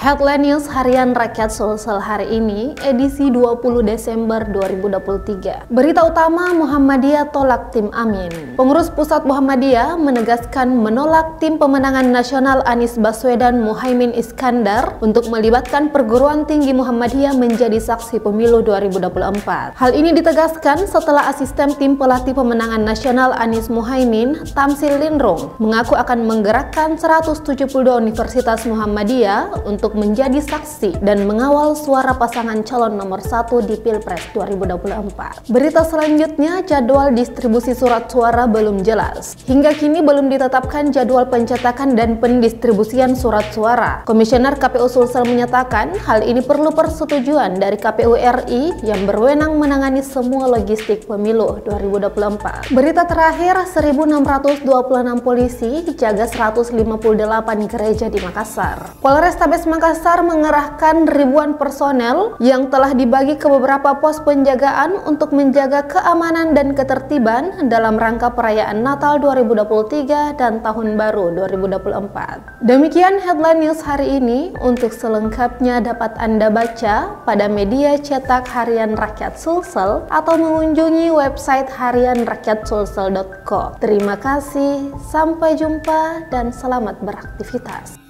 Headline News Harian Rakyat Sulsel hari ini, edisi 20 Desember 2023. Berita utama Muhammadiyah tolak tim Amin. Pengurus Pusat Muhammadiyah menegaskan menolak tim pemenangan nasional Anies Baswedan Muhaimin Iskandar untuk melibatkan perguruan tinggi Muhammadiyah menjadi saksi pemilu 2024. Hal ini ditegaskan setelah asisten tim pelatih pemenangan nasional Anies Muhaimin, Tamsil Lindrung, mengaku akan menggerakkan 172 Universitas Muhammadiyah untuk untuk menjadi saksi dan mengawal suara pasangan calon nomor satu di Pilpres 2024. Berita selanjutnya, jadwal distribusi surat suara belum jelas. Hingga kini belum ditetapkan jadwal pencetakan dan pendistribusian surat suara. Komisioner KPU Sulsel menyatakan hal ini perlu persetujuan dari KPU RI yang berwenang menangani semua logistik pemilu 2024. Berita terakhir, 1.626 polisi jaga 158 gereja di Makassar. Polrestabes Makassar mengerahkan ribuan personel yang telah dibagi ke beberapa pos penjagaan untuk menjaga keamanan dan ketertiban dalam rangka perayaan Natal 2023 dan Tahun Baru 2024. Demikian headline news hari ini. Untuk selengkapnya dapat Anda baca pada media cetak Harian Rakyat Sulsel atau mengunjungi website harianrakyatsulsel.co. Terima kasih, sampai jumpa dan selamat beraktivitas.